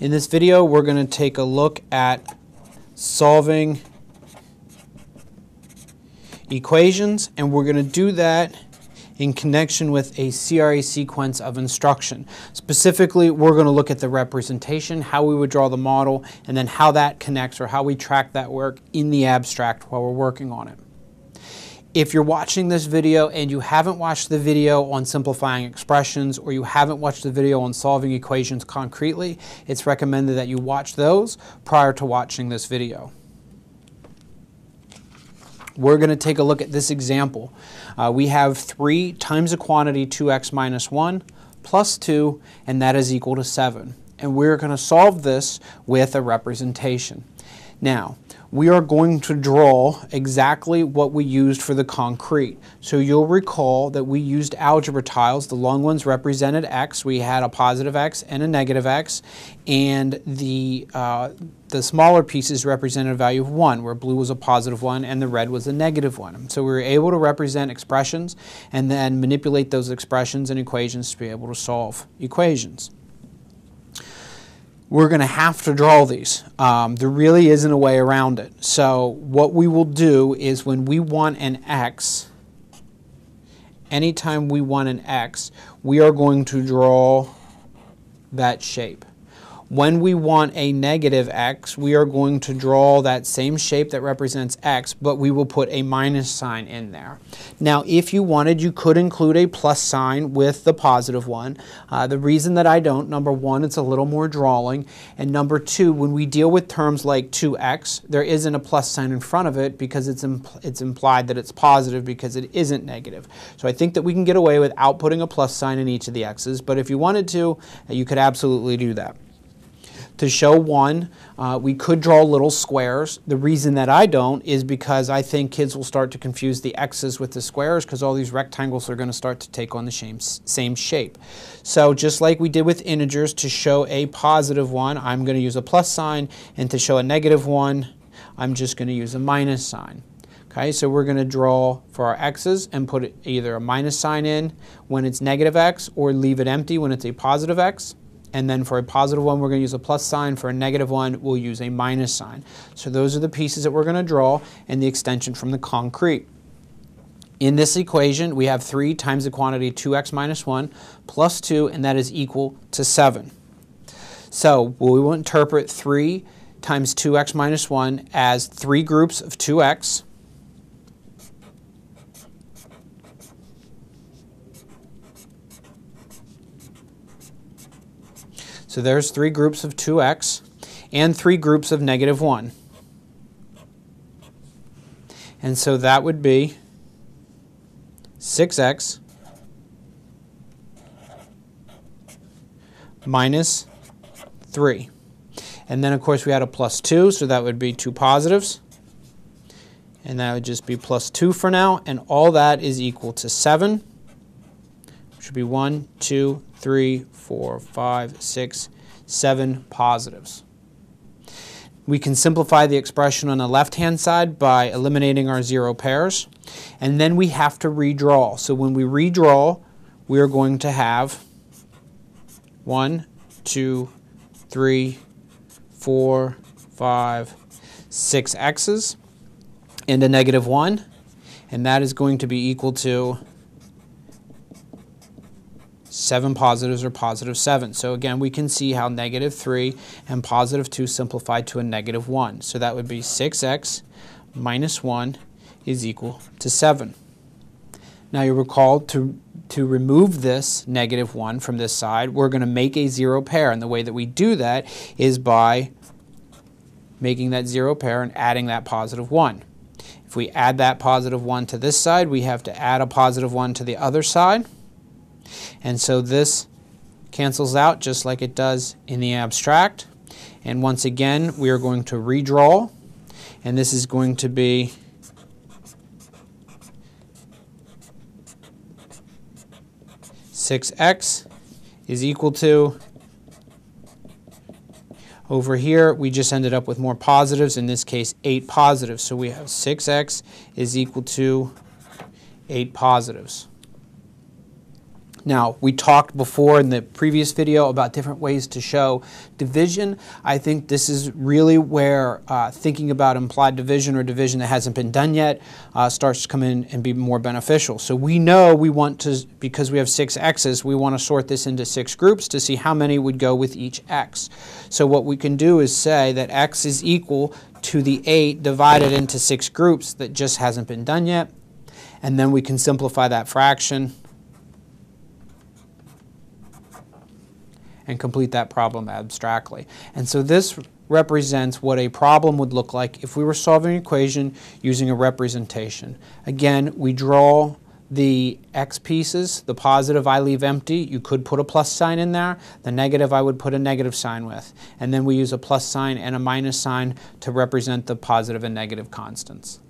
In this video, we're going to take a look at solving equations, and we're going to do that in connection with a CRA sequence of instruction. Specifically, we're going to look at the representation, how we would draw the model, and then how that connects or how we track that work in the abstract while we're working on it. If you're watching this video and you haven't watched the video on simplifying expressions or you haven't watched the video on solving equations concretely, it's recommended that you watch those prior to watching this video. We're going to take a look at this example. Uh, we have 3 times a quantity 2x minus 1 plus 2, and that is equal to 7. And we're going to solve this with a representation. Now, we are going to draw exactly what we used for the concrete. So you'll recall that we used algebra tiles. The long ones represented x. We had a positive x and a negative x. And the, uh, the smaller pieces represented a value of 1, where blue was a positive 1 and the red was a negative 1. So we were able to represent expressions and then manipulate those expressions and equations to be able to solve equations we're going to have to draw these. Um, there really isn't a way around it. So what we will do is when we want an x, anytime we want an x, we are going to draw that shape. When we want a negative x, we are going to draw that same shape that represents x, but we will put a minus sign in there. Now, if you wanted, you could include a plus sign with the positive one. Uh, the reason that I don't, number one, it's a little more drawing, and number two, when we deal with terms like 2x, there isn't a plus sign in front of it because it's, impl it's implied that it's positive because it isn't negative. So I think that we can get away without putting a plus sign in each of the x's, but if you wanted to, you could absolutely do that. To show one, uh, we could draw little squares. The reason that I don't is because I think kids will start to confuse the x's with the squares because all these rectangles are going to start to take on the same, same shape. So just like we did with integers, to show a positive one, I'm going to use a plus sign, and to show a negative one, I'm just going to use a minus sign. Okay, so we're going to draw for our x's and put either a minus sign in when it's negative x or leave it empty when it's a positive x. And then for a positive one, we're going to use a plus sign. For a negative one, we'll use a minus sign. So those are the pieces that we're going to draw and the extension from the concrete. In this equation, we have 3 times the quantity 2x minus 1 plus 2, and that is equal to 7. So we will interpret 3 times 2x minus 1 as three groups of 2x So there's three groups of 2x and three groups of negative 1. And so that would be 6x minus 3. And then, of course, we had a plus 2, so that would be two positives. And that would just be plus 2 for now. And all that is equal to 7, which would be 1, 2, three, four, five, six, seven positives. We can simplify the expression on the left-hand side by eliminating our zero pairs. And then we have to redraw. So when we redraw, we are going to have one, two, three, four, five, six x's and a negative 1. And that is going to be equal to 7 positives are positive 7. So again, we can see how negative 3 and positive 2 simplify to a negative 1. So that would be 6x minus 1 is equal to 7. Now you recall to, to remove this negative 1 from this side, we're going to make a zero pair. And the way that we do that is by making that zero pair and adding that positive 1. If we add that positive 1 to this side, we have to add a positive 1 to the other side. And so this cancels out just like it does in the abstract. And once again, we are going to redraw. And this is going to be six x is equal to over here, we just ended up with more positives, in this case, 8 positives. So we have 6x is equal to 8 positives. Now, we talked before in the previous video about different ways to show division. I think this is really where uh, thinking about implied division or division that hasn't been done yet uh, starts to come in and be more beneficial. So we know we want to, because we have six x's, we want to sort this into six groups to see how many would go with each x. So what we can do is say that x is equal to the 8 divided into six groups that just hasn't been done yet. And then we can simplify that fraction and complete that problem abstractly. And so this represents what a problem would look like if we were solving an equation using a representation. Again, we draw the x pieces, the positive I leave empty, you could put a plus sign in there. The negative I would put a negative sign with. And then we use a plus sign and a minus sign to represent the positive and negative constants.